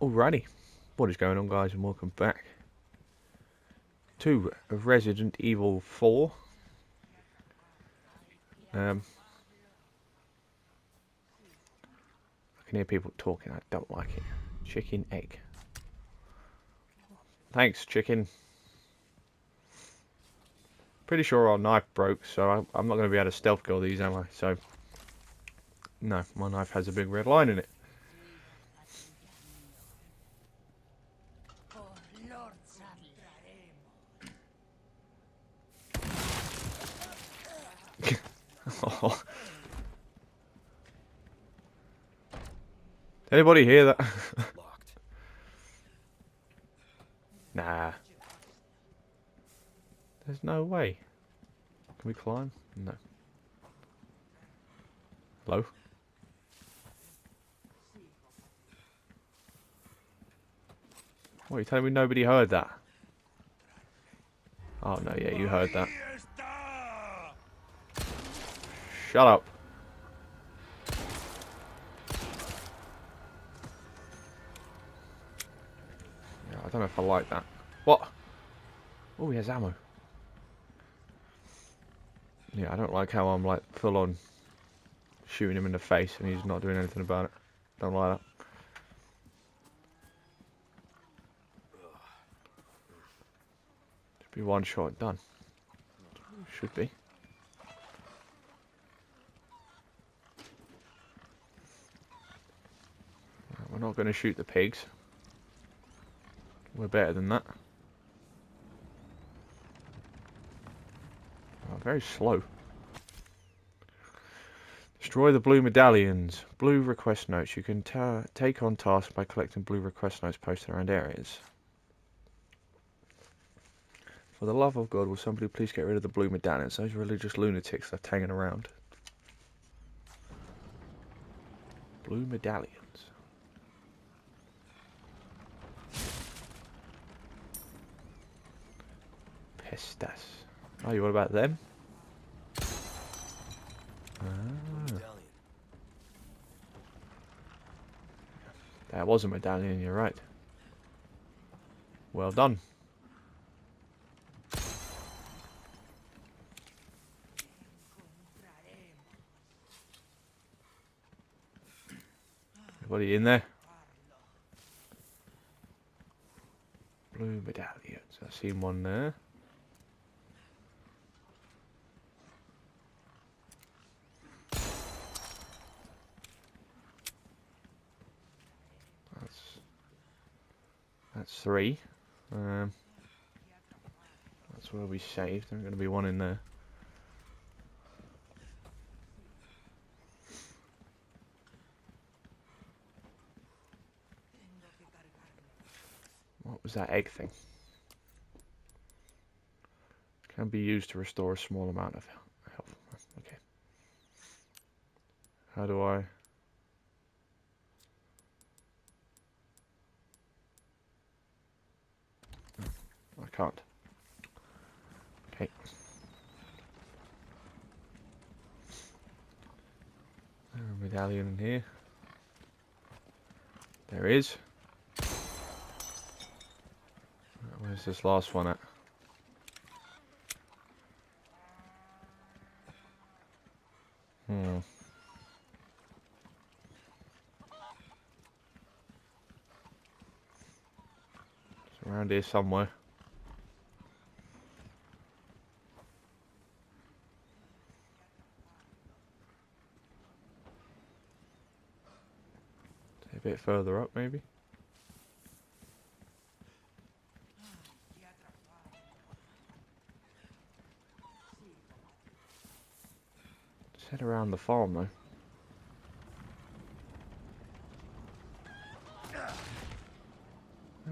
Alrighty. What is going on guys and welcome back to Resident Evil 4. Um, I can hear people talking, I don't like it. Chicken egg. Thanks chicken. Pretty sure our knife broke so I'm not going to be able to stealth kill these am I? So, no, my knife has a big red line in it. Oh. Anybody hear that? Locked. nah. There's no way. Can we climb? No. Hello? What, are you telling me nobody heard that? Oh no, yeah, you heard that. Shut up. Yeah, I don't know if I like that. What? Oh, he has ammo. Yeah, I don't like how I'm like full on shooting him in the face and he's not doing anything about it. Don't like that. Should be one shot done. Should be. We're going to shoot the pigs. We're better than that. Oh, very slow. Destroy the blue medallions. Blue request notes. You can take on tasks by collecting blue request notes posted around areas. For the love of God, will somebody please get rid of the blue medallions? Those religious lunatics are hanging around. Blue medallions. Pesetas. Oh, you what about them? Ah, that was a medallion, you're right. Well done. Anybody in there? Blue medallions. I've seen one there. That's that's three. Um, that's where we saved. There's going to be one in there. What was that egg thing? Can be used to restore a small amount of health. Okay. How do I? I can't. Okay. A medallion in here. There is. Where's this last one at? Hmm. It's around here somewhere. A bit further up, maybe. Just head around the farm though.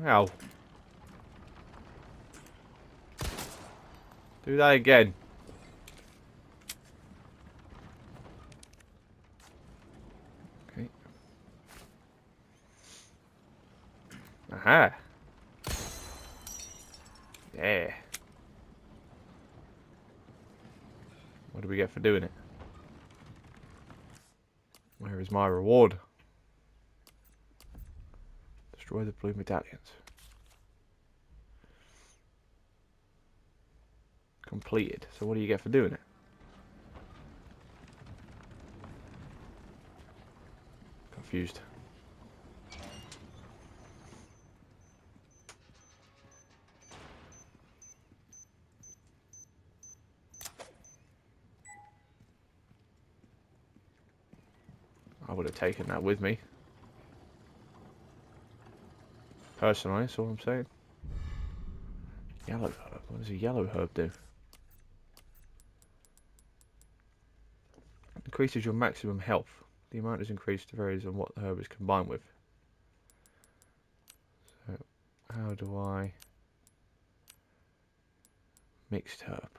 Ow. Do that again. Okay. Aha. Yeah. What do we get for doing it? Where is my reward? Destroy the blue medallions. Completed. So what do you get for doing it? Confused. I would have taken that with me. Personally, that's all I'm saying. Yellow herb. What does a yellow herb do? Increases your maximum health. The amount is increased varies on what the herb is combined with. So, how do I... Mixed herb.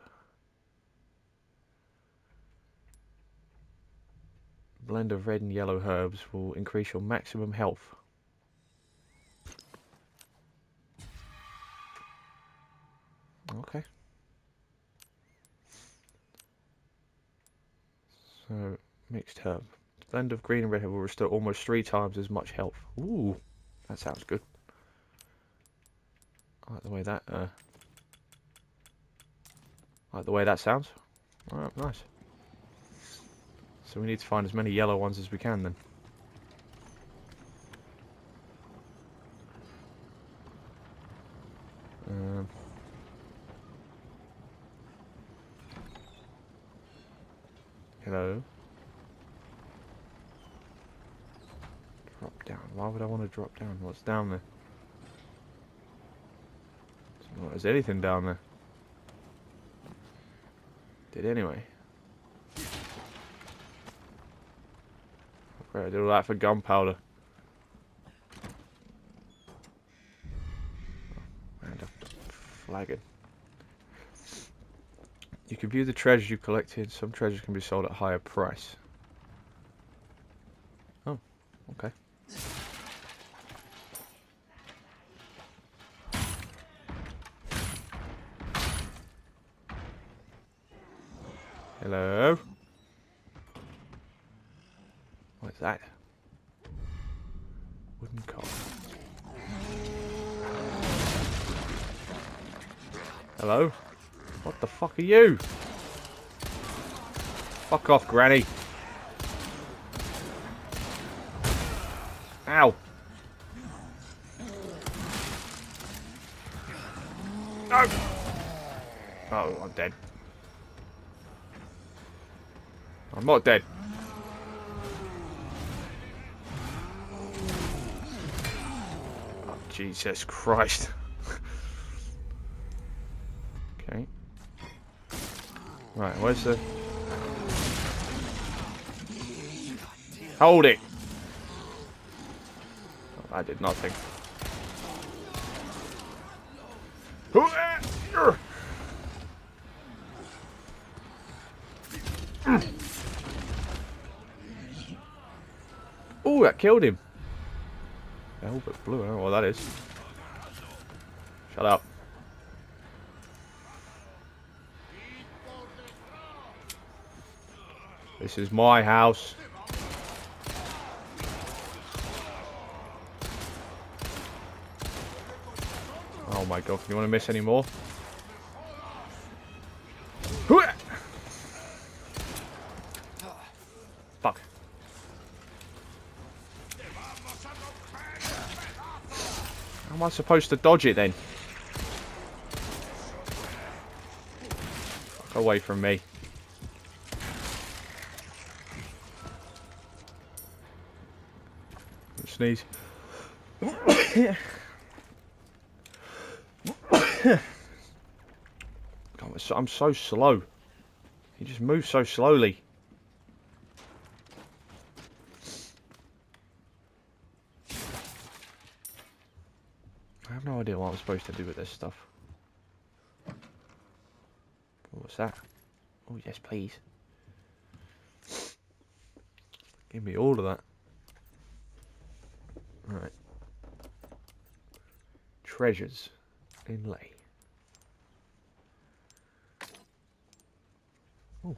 blend of red and yellow herbs will increase your maximum health. Okay. So, mixed herb. Blend of green and red herb will restore almost three times as much health. Ooh, that sounds good. I like the way that, uh, I like the way that sounds. Alright, nice. So we need to find as many yellow ones as we can then. Hello. Drop down. Why would I want to drop down? What's down there? There's anything down there. Did anyway. Right, I did all that for gunpowder. Oh, and a flagon. Can view the treasures you've collected. Some treasures can be sold at higher price. Oh, okay. Hello? What's that? Wooden cot. Hello? What the fuck are you? Fuck off, Granny. Ow. No. Oh, I'm dead. I'm not dead. Oh, Jesus Christ. okay. Right, where's the... Hold it! I did nothing. Oh, that killed him. But blue, I don't know what that is. Shut up. This is my house. Oh my god, you want to miss any more? Fuck. How am I supposed to dodge it then? Fuck away from me. Sneeze. I'm so slow. He just moves so slowly. I have no idea what I'm supposed to do with this stuff. Oh, what's that? Oh, yes, please. Give me all of that. Right. Treasures. Inlay. Oh.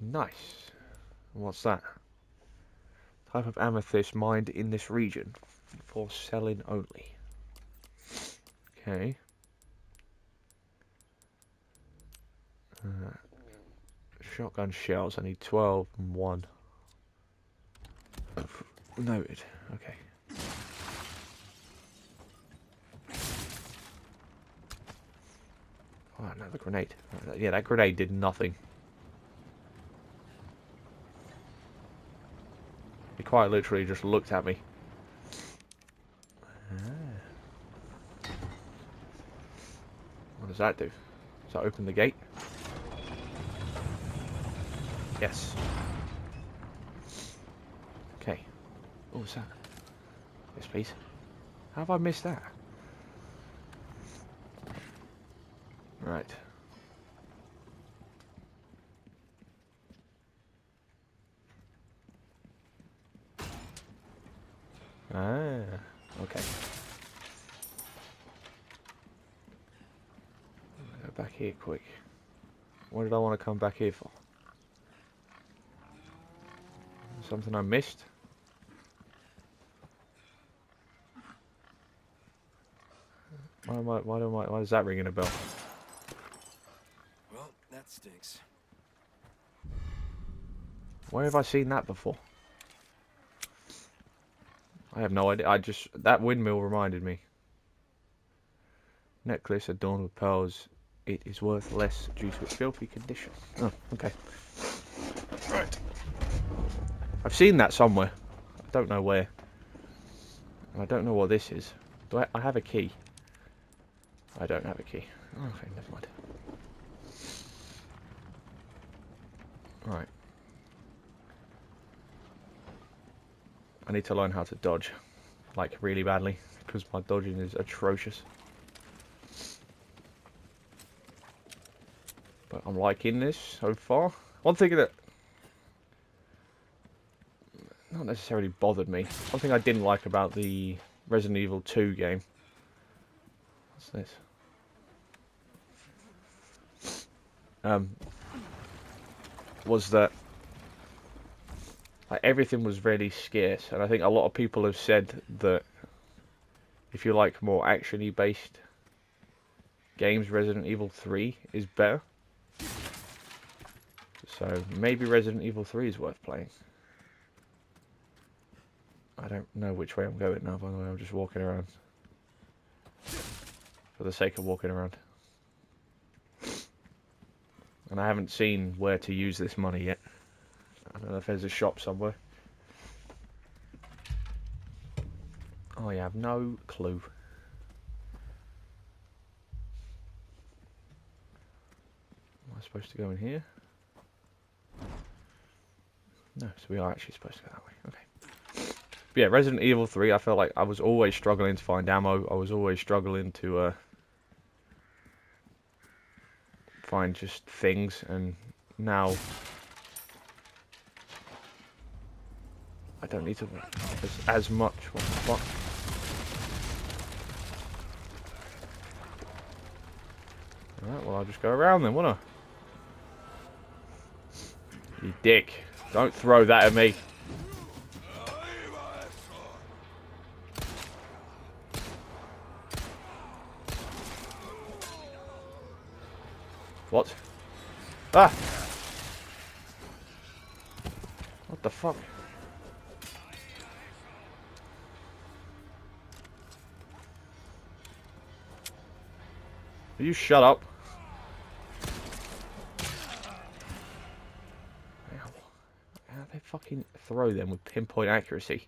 Nice. What's that? Type of amethyst mined in this region for selling only. Okay. Uh, shotgun shells. I need 12 and 1. Noted. Okay. Oh, grenade. Yeah, that grenade did nothing. He quite literally just looked at me. Ah. What does that do? Does that open the gate? Yes. Okay. What was that? Yes, please. How have I missed that? Right. Ah, okay. Go back here quick. What did I want to come back here for? Something I missed? Why am I, why do I, why is that ringing a bell? Well, that stinks. Where have I seen that before? I have no idea. I just that windmill reminded me. Necklace adorned with pearls. It is worth less due to its filthy condition. Oh, okay. Right. I've seen that somewhere. I don't know where. And I don't know what this is. Do I, I have a key? I don't have a key. Oh, okay, never mind. Right. I need to learn how to dodge, like really badly, because my dodging is atrocious. I'm liking this so far. One thing that not necessarily bothered me, one thing I didn't like about the Resident Evil 2 game. What's this? Um, was that like everything was really scarce, and I think a lot of people have said that if you like more actiony based games, Resident Evil 3 is better. So maybe Resident Evil 3 is worth playing. I don't know which way I'm going now, by the way, I'm just walking around. For the sake of walking around. And I haven't seen where to use this money yet. I don't know if there's a shop somewhere. Oh, I have no clue. Am I supposed to go in here? So we are actually supposed to go that way. Okay. But yeah, Resident Evil 3, I felt like I was always struggling to find ammo. I was always struggling to uh, find just things, and now I don't need to as, as much. What the fuck? Alright, well I'll just go around then, won't I? You dick. Don't throw that at me. What? Ah! What the fuck? Will you shut up? Do they fucking throw them with pinpoint accuracy?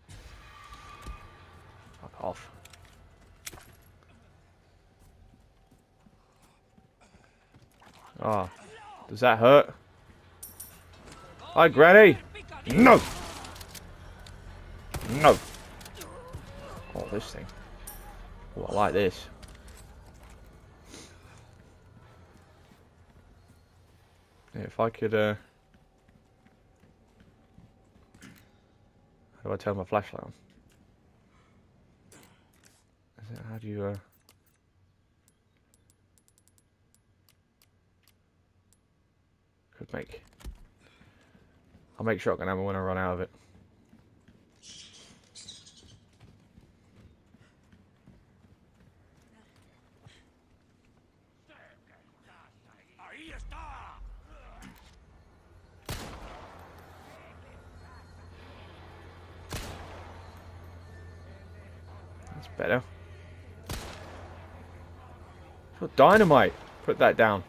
Fuck off. Ah, oh, does that hurt? Hi, Granny! No! No! Oh, this thing. Oh, I like this. Yeah, if I could, uh... Do I turn my flashlight on? It, how do you, uh... Could make... I'll make shotgun ammo when I run out of it. That's better. Put dynamite. Put that down.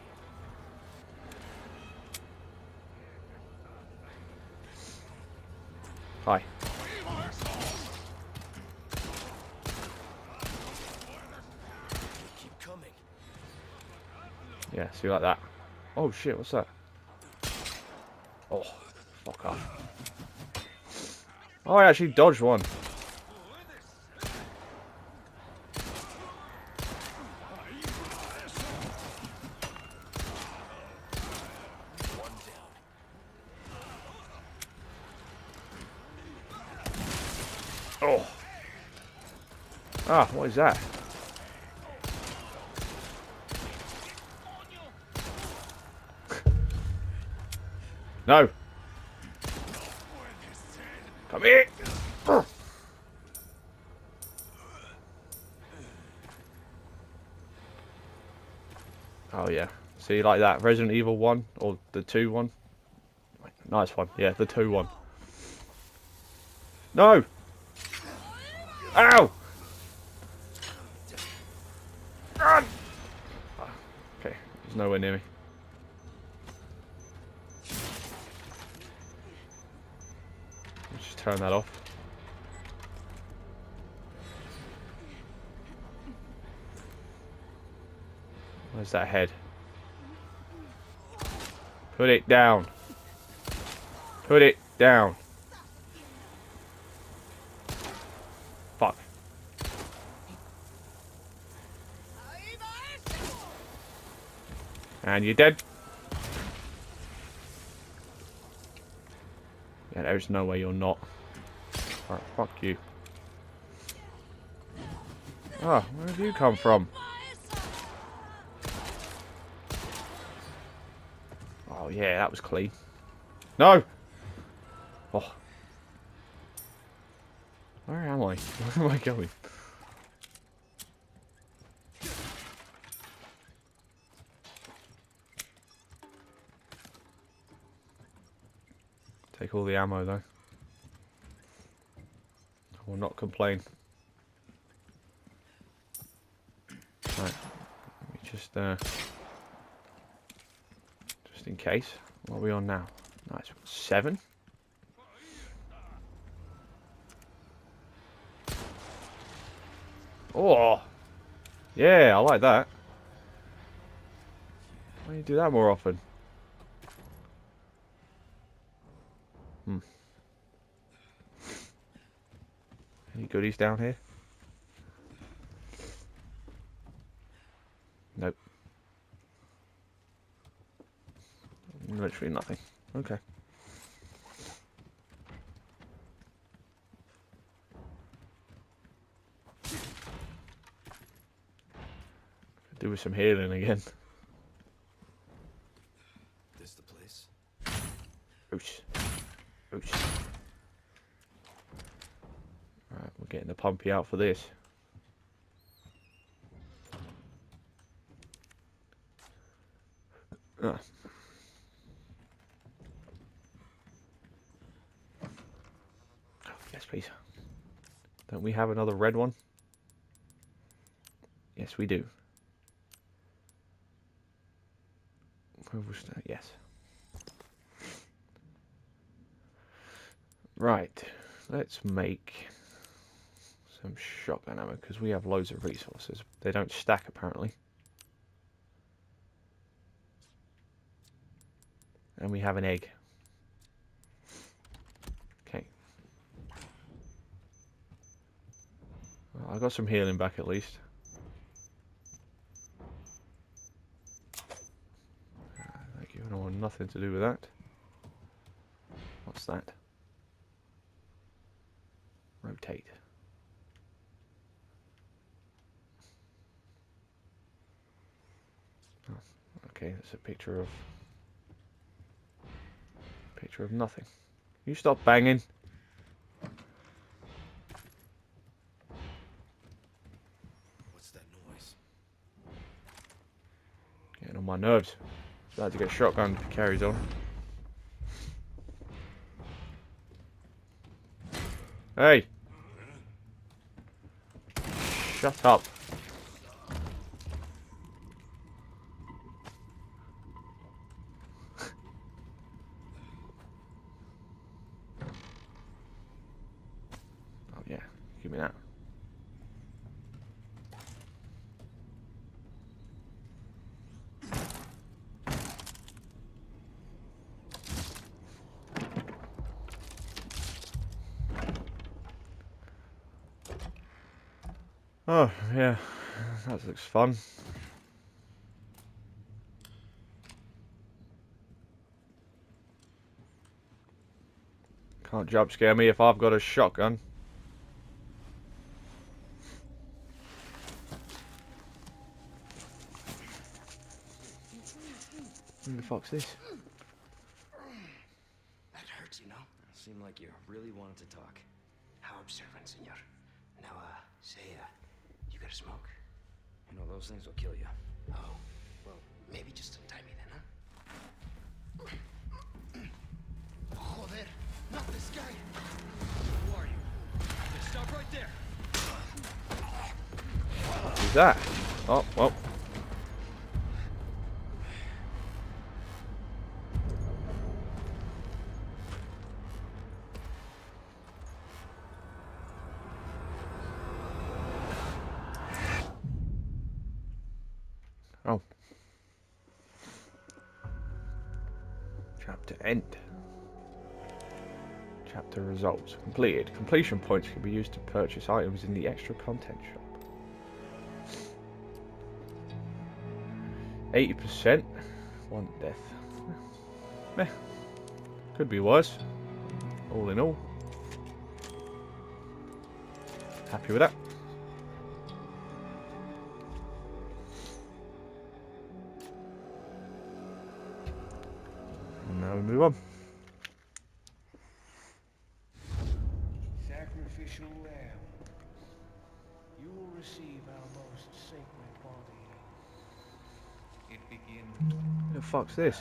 Hi. Yeah, see like that. Oh shit, what's that? Oh, fuck off. Oh, I actually dodged. One down. Oh. Ah, what is that? no. Come here. Oh yeah. See like that Resident Evil 1 or the 2 one? Nice one. Yeah, the 2 one. No. Ow! Nowhere near me. Just turn that off. Where's that head? Put it down. Put it down. Fuck. And you're dead. Yeah, there's no way you're not. Fuck you. Oh, where have you come from? Oh yeah, that was clean. No! Oh. Where am I? Where am I going? Take all the ammo though. I will not complain. Right. Let me just uh just in case. What are we on now? Nice. Seven? Oh! Yeah, I like that. Why don't you do that more often? Any goodies down here? Nope. Literally nothing. Okay. Do with some healing again. This the place? Oosh. Oosh. Right, out for this. Ah. Yes, please. Don't we have another red one? Yes, we do. Where was that? Yes. Right, let's make some shotgun ammo because we have loads of resources. They don't stack apparently. And we have an egg. Okay. Well, I got some healing back at least. Uh, Thank you. Want nothing to do with that. What's that? Rotate. Okay, that's a picture of picture of nothing. You stop banging. What's that noise? Getting on my nerves. About to get shotgun carries on. Hey! Shut up. oh yeah, give me that. Oh, yeah, that looks fun. Can't jump scare me if I've got a shotgun. Who the fuck's this? That hurts, you know. Seemed like you really wanted to talk. How observant, senor. Now, uh, say, uh, you smoke? You know, those things will kill you. Oh, well, maybe just untie me then, huh? Joder, not this guy. Who are you? Hey, stop right there! Who's that? Oh, well. Oh. Chapter end. Chapter results. Completed. Completion points can be used to purchase items in the extra content shop. 80%. One death. Meh. Could be worse. All in all. Happy with that. And now we move on. Sacrificial lamb, you will receive our most sacred body. It begins. Who the fuck's this?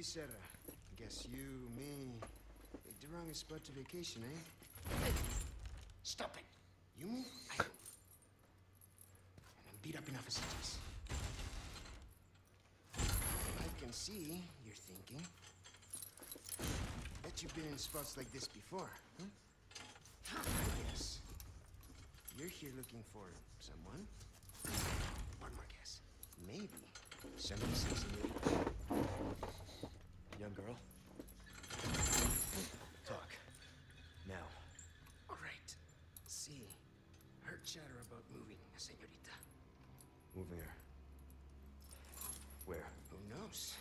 Luis Serra. Guess you, me, the wrong spot to vacation, eh? Hey, stop it. You move, I move. And I'm beat up enough as it is. I can see you're thinking. Bet you've been in spots like this before, huh? Yes. You're here looking for someone? One more guess. Maybe somebody lady. Young girl? Talk. Now. All right. See, heard chatter about moving, señorita. Moving her. Where? Who knows?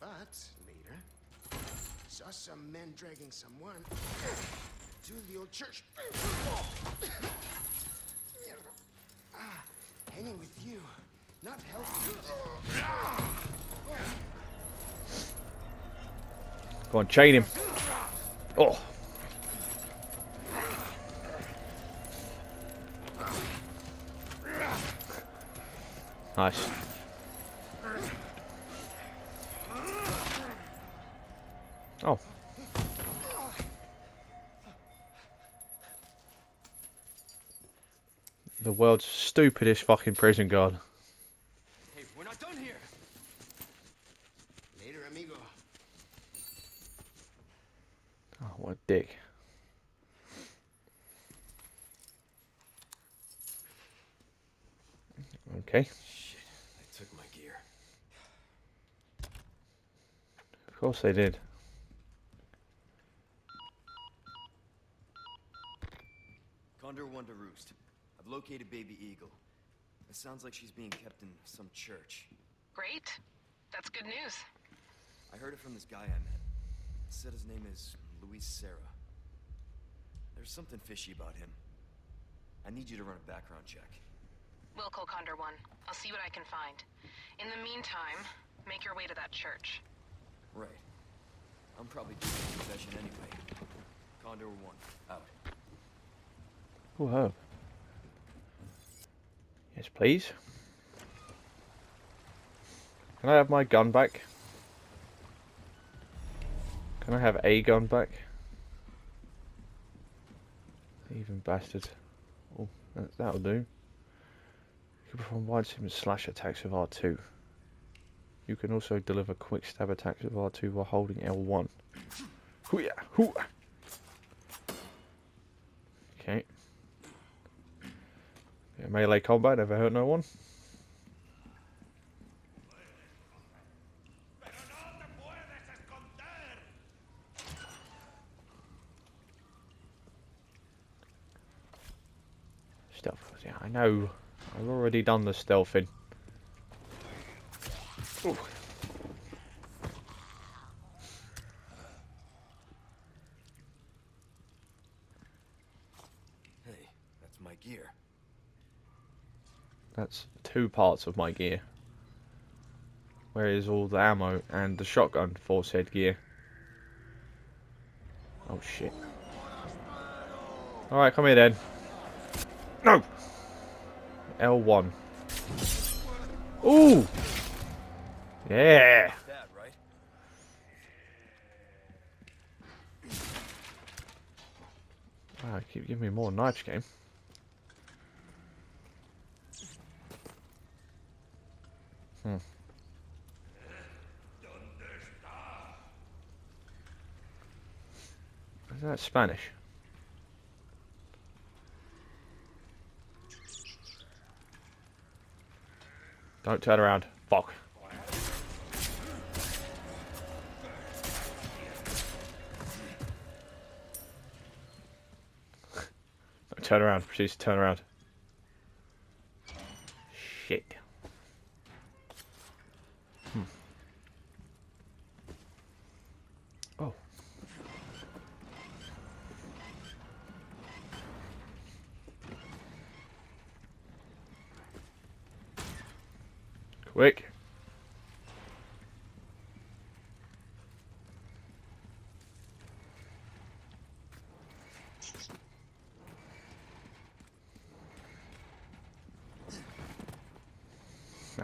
But later, saw some men dragging someone to the old church. ah, hanging with you, not helping. Go on, chain him. Oh. Nice. Oh. The world's stupidest fucking prison guard. Hey, we're not done here! Later, amigo. Oh, what a dick. Okay, Shit, they took my gear. of course they did. Condor One to Roost. I've located Baby Eagle. It sounds like she's being kept in some church. Great. That's good news. I heard it from this guy I met. said his name is Luis Serra. There's something fishy about him. I need you to run a background check. We'll call Condor One. I'll see what I can find. In the meantime, make your way to that church. Right. I'm probably due for confession anyway. Condor 1, out. Whoa. Yes, please. Can I have my gun back? Can I have a gun back? Even bastard. Oh, that, that'll do. You can perform wide seam slash attacks with R2. You can also deliver quick stab attacks with R2 while holding L1. Hooyah! Hooyah! Okay. Yeah, melee combat never hurt no one. Stealth. Yeah, I know. I've already done the stealthing. Ooh. Hey, that's my gear. That's two parts of my gear. Where is all the ammo and the shotgun for said gear? Oh shit. Alright, come here then. No! L1. Ooh! Yeah! Wow, keep giving me more knives game. Hmm. Is that Spanish? Don't turn around. Fuck. Turn around. Please turn around. Shit. Hmm. Oh. Quick.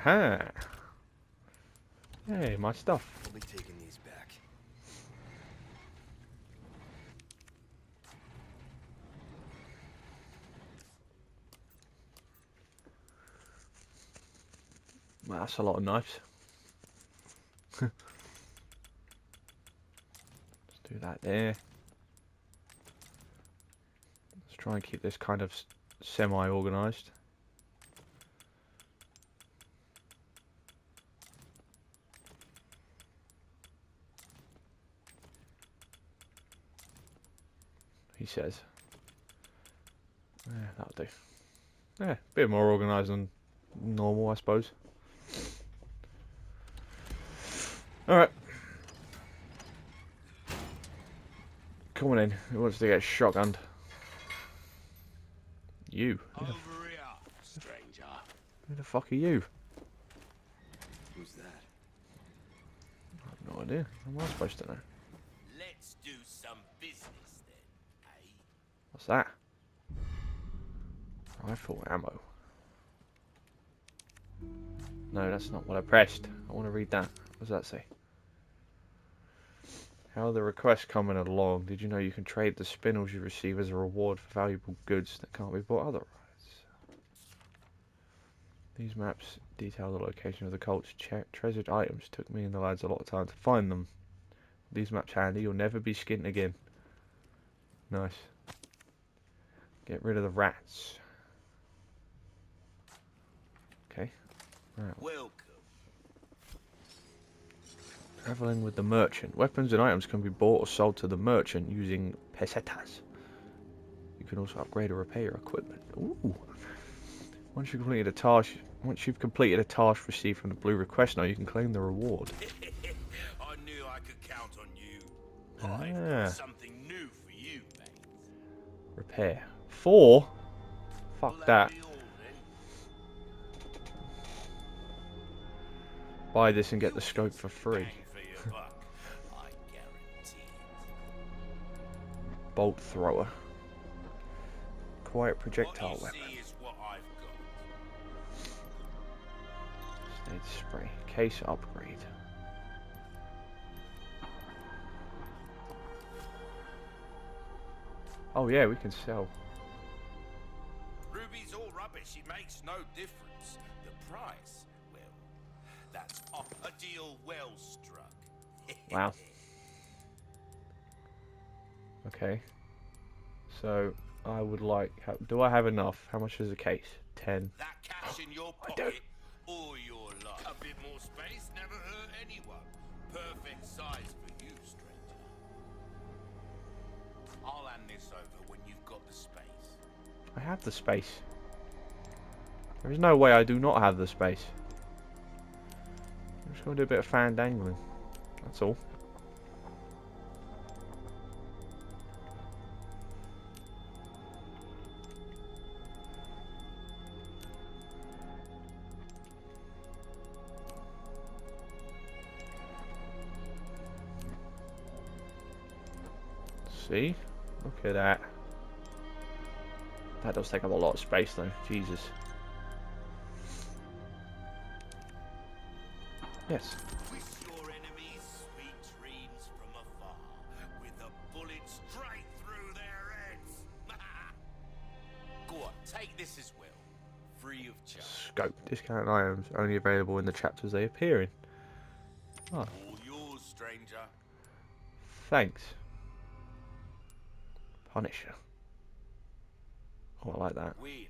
Aha. Hey, my stuff. I'll be taking these back. Well, that's a lot of knives. Let's do that there. Let's try and keep this kind of semi-organised. Says. Yeah, that'll do. Yeah, a bit more organised than normal, I suppose. Alright. Come on in. Who wants to get shotgunned? You. Who the, Over here, stranger. who the fuck are you? Who's that? I have no idea. How am I supposed to know? Let's do some business then, eh? What's that? Rifle ammo. No, that's not what I pressed. I want to read that. What does that say? How are the requests coming along? Did you know you can trade the spinels you receive as a reward for valuable goods that can't be bought otherwise? These maps detail the location of the cult's treasured items. Took me and the lads a lot of time to find them. These maps handy. You'll never be skint again. Nice. Get rid of the rats. Okay. Right. Welcome. Traveling with the merchant. Weapons and items can be bought or sold to the merchant using pesetas. You can also upgrade or repair your equipment. Ooh. Once you've completed a task, once you've completed a task received from the blue request now, you can claim the reward. I knew I could count on you. Ah. I've something new for you, mate. Repair. Four? Fuck that. be all then? Buy this and get the scope for free. Bang for your buck, I bolt thrower. Quiet projectile weapon. see is what I've got. Stage spray. Case upgrade. Oh yeah, we can sell. Ruby's all rubbish. It makes no difference. The price, well, that's a a deal well struck. Wow. Okay. So I would like. Do I have enough? How much is a case? Ten. That cash in your pocket or your life. A bit more space never hurt anyone. Perfect size for you, stranger. I'll hand this over when you've got the space. I have the space. There is no way I do not have the space. I'm just going to do a bit of fan dangling. That's all. See? Look at that. That does take up a lot of space though. Jesus. Go on, take this as well, free of charge. Scope. Discount items only available in the chapters they appear in. Ah. All yours, stranger. Thanks. Punisher. Oh, I like that. We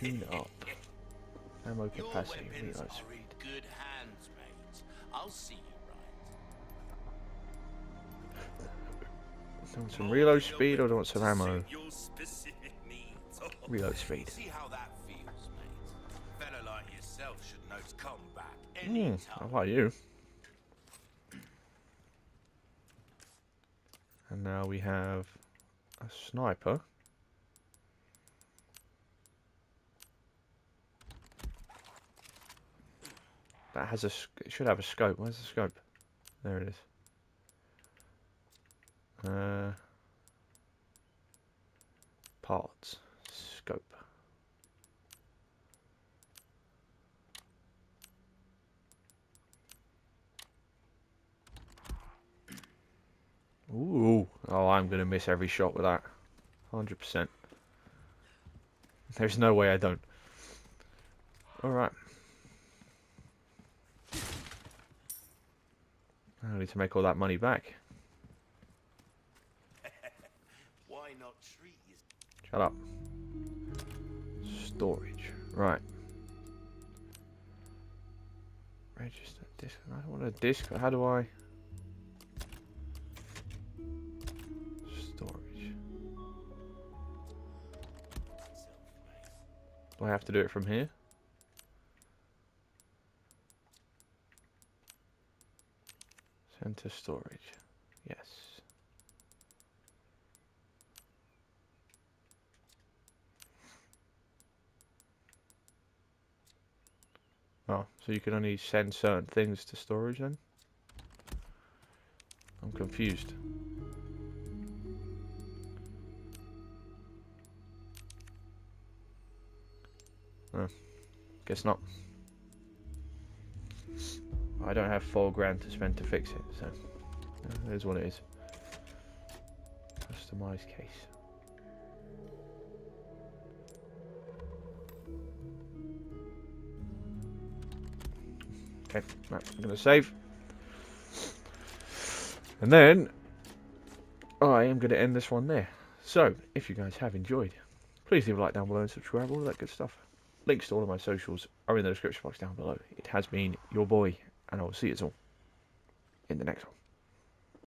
Tune up. Ammo Your capacity. weapons reload are in good hands, mate. I'll see you right. Do want some reload speed or do you want some ammo? Suit your specific needs. Reload speed. See how that feels, mate. Fella like yourself should know to come back hmm, anytime. I like you. And now we have a sniper. That has a. It should have a scope. Where's the scope? There it is. Uh, parts. Scope. Ooh. Oh, I'm going to miss every shot with that. 100%. There's no way I don't. Alright. I need to make all that money back. Why not you? Shut up. Storage. Right. Register disk. I don't want a disk. How do I? Storage. Do I have to do it from here? Send to storage. Yes. Oh, so you can only send certain things to storage then? I'm confused. Oh, guess not. I don't have four grand to spend to fix it, it is what it is. Customize case. Okay, right, I'm going to save. And then, I am going to end this one there. So, if you guys have enjoyed, please leave a like down below and subscribe, all that good stuff. Links to all of my socials are in the description box down below. It has been your boy, and I will see you all in the next one.